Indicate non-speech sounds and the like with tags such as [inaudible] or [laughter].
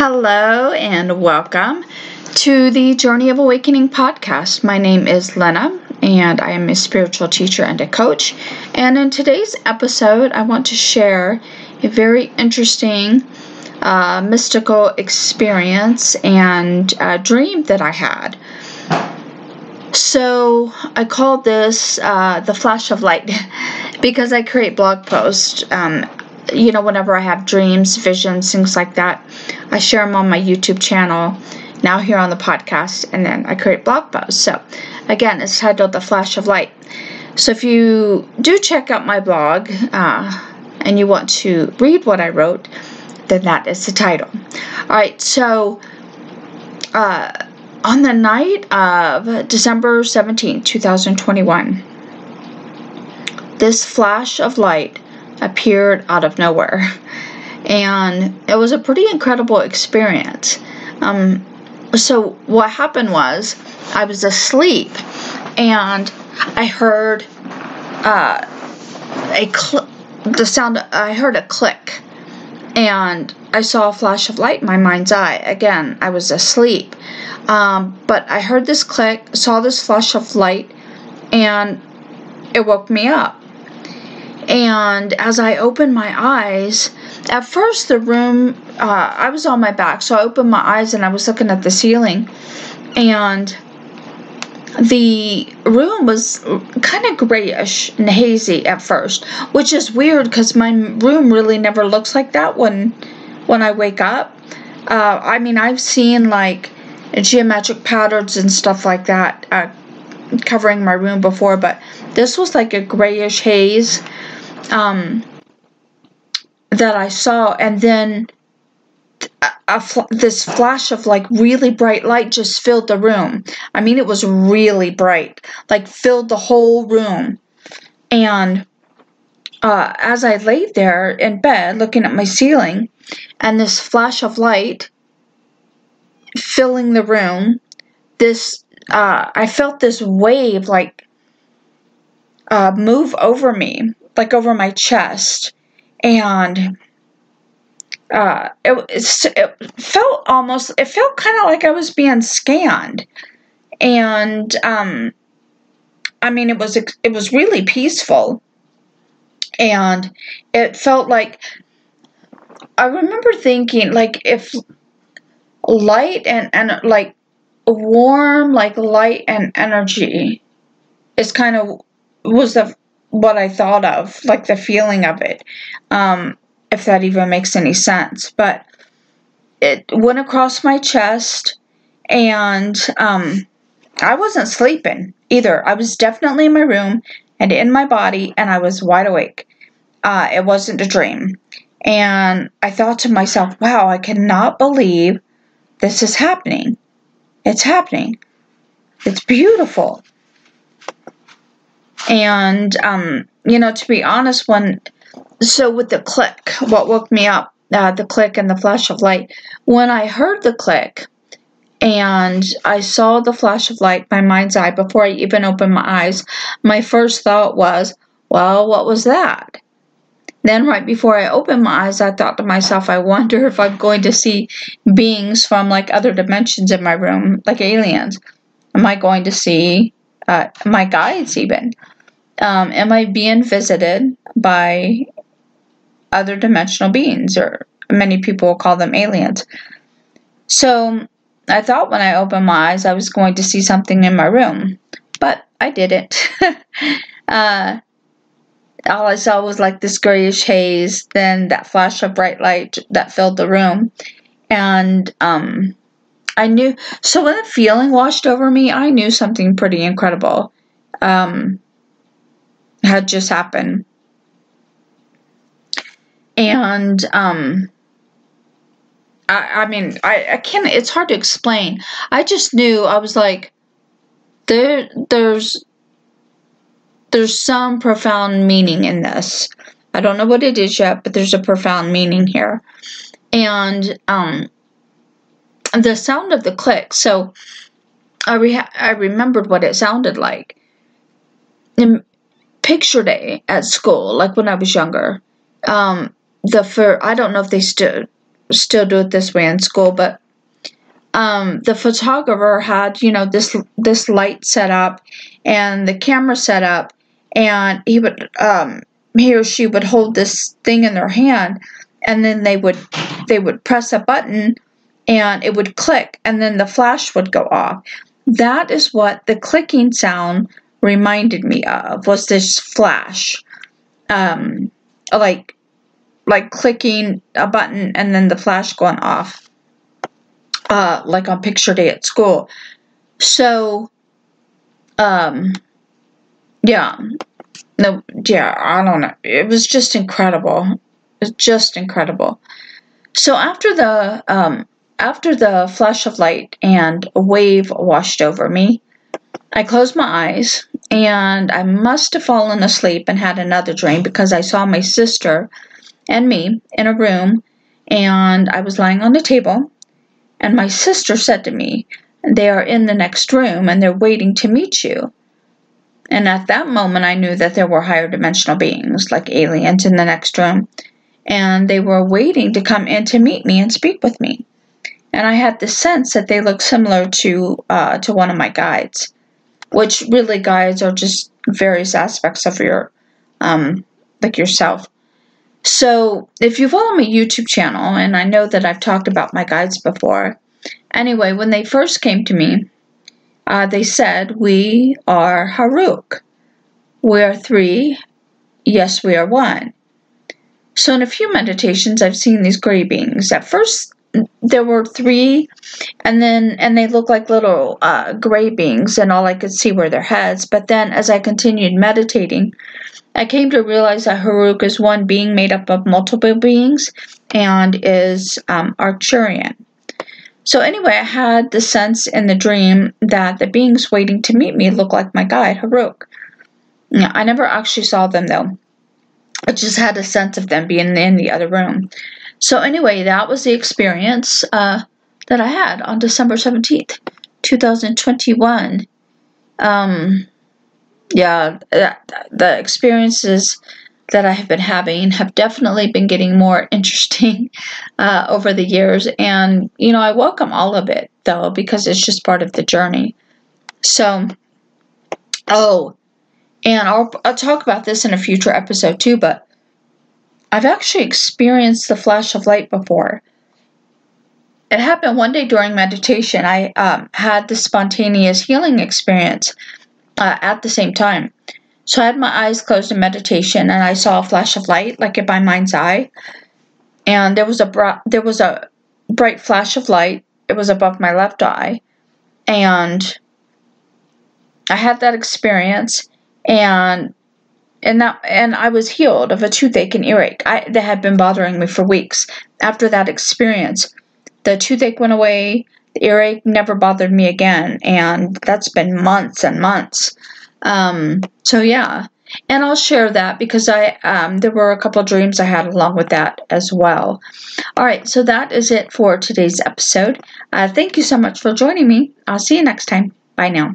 Hello and welcome to the Journey of Awakening podcast. My name is Lynna and I am a spiritual teacher and a coach. And in today's episode, I want to share a very interesting uh, mystical experience and uh, dream that I had. So I called this uh, the flash of light [laughs] because I create blog posts um, you know, whenever I have dreams, visions, things like that, I share them on my YouTube channel, now here on the podcast, and then I create blog posts. So, again, it's titled The Flash of Light. So, if you do check out my blog uh, and you want to read what I wrote, then that is the title. All right, so uh, on the night of December 17, 2021, this flash of light appeared out of nowhere. And it was a pretty incredible experience. Um, so, what happened was, I was asleep and I heard uh, a cl- the sound, I heard a click and I saw a flash of light in my mind's eye. Again, I was asleep. Um, but I heard this click, saw this flash of light, and it woke me up. And as I opened my eyes, at first the room, uh, I was on my back, so I opened my eyes and I was looking at the ceiling. And the room was kind of grayish and hazy at first, which is weird because my room really never looks like that when when I wake up. Uh, I mean, I've seen like geometric patterns and stuff like that uh, covering my room before, but this was like a grayish haze um, that I saw, and then fl- this flash of like really bright light just filled the room. I mean, it was really bright, like filled the whole room. And uh, as I lay there in bed looking at my ceiling, and this flash of light filling the room, this uh, I felt this wave like uh, move over me like over my chest, and uh, it, it felt almost it felt kind of like I was being scanned, and um, I mean it was it was really peaceful, and it felt like I remember thinking like if light and and like warm like light and energy is kind of was the what I thought of, like the feeling of it, um, if that even makes any sense. But it went across my chest, and um, I wasn't sleeping either. I was definitely in my room and in my body, and I was wide awake. Uh, it wasn't a dream. And I thought to myself, wow, I cannot believe this is happening. It's happening. It's beautiful. And, um, you know, to be honest, when, so with the click, what woke me up, uh, the click and the flash of light, when I heard the click and I saw the flash of light, my mind's eye, before I even opened my eyes, my first thought was, well, what was that? Then, right before I opened my eyes, I thought to myself, I wonder [laughs] if I'm going to see beings from like other dimensions in my room, like aliens. Am I going to see uh, my guides, even? um, am I being visited by other dimensional beings, or many people call them aliens? So I thought when I opened my eyes I was going to see something in my room, but I didn't. [laughs] uh, all I saw was like this grayish haze, then that flash of bright light that filled the room. And um, I knew, so when the feeling washed over me, I knew something pretty incredible. Um, had just happened. And um I, I mean I, I can't it's hard to explain. I just knew I was like there there's there's some profound meaning in this. I don't know what it is yet, but there's a profound meaning here. And um the sound of the click, so I re- I remembered what it sounded like. And picture day at school, like when I was younger. Um, the for I don't know if they still still do it this way in school, but um, the photographer had you know this this light set up and the camera set up, and he would um, he or she would hold this thing in their hand, and then they would they would press a button, and it would click, and then the flash would go off. That is what the clicking sound reminded me of was this flash, um, like like clicking a button and then the flash going off, uh, like on picture day at school. So, um, yeah, no, yeah, I don't know. It was just incredible. It's just incredible. So after the um, after the flash of light and a wave washed over me, I closed my eyes and I must have fallen asleep and had another dream because I saw my sister and me in a room and I was lying on the table and my sister said to me, They are in the next room and they're waiting to meet you. And at that moment, I knew that there were higher dimensional beings, like aliens, in the next room, and they were waiting to come in to meet me and speak with me. And I had the sense that they looked similar to uh, to one of my guides which really guides are just various aspects of your um, like yourself. So if you follow my YouTube channel, and I know that I've talked about my guides before, anyway, when they first came to me, uh, they said, We are Haruk. We are three. Yes, we are one. So in a few meditations, I've seen these gray beings. At first, there were three and then and they looked like little uh, gray beings and all i could see were their heads. But then as i continued meditating i came to realize that haruk is one being made up of multiple beings and is um, arcturian. So anyway i had the sense in the dream that the beings waiting to meet me looked like my guide haruk i never actually saw them though. I just had a sense of them being in the other room so anyway, that was the experience uh, that I had on December 17th, 2021. Um, yeah, the experiences that I have been having have definitely been getting more [laughs] interesting uh, over the years. And, you know, I welcome all of it, though, because it's just part of the journey. So, oh, and I'll, I'll talk about this in a future episode, too, but I've actually experienced the flash of light before. It happened one day during meditation. I um, had the spontaneous healing experience uh, at the same time. So I had my eyes closed in meditation, and I saw a flash of light, like in my mind's eye. And there was a there was a bright flash of light. It was above my left eye, and I had that experience. And and that and I was healed of a toothache and earache I, that had been bothering me for weeks. After that experience, the toothache went away. The earache never bothered me again, and that's been months and months. Um, so yeah, and I'll share that because I um, there were a couple dreams I had along with that as well. All right, so that is it for today's episode. Uh, thank you so much for joining me. I'll see you next time. Bye now.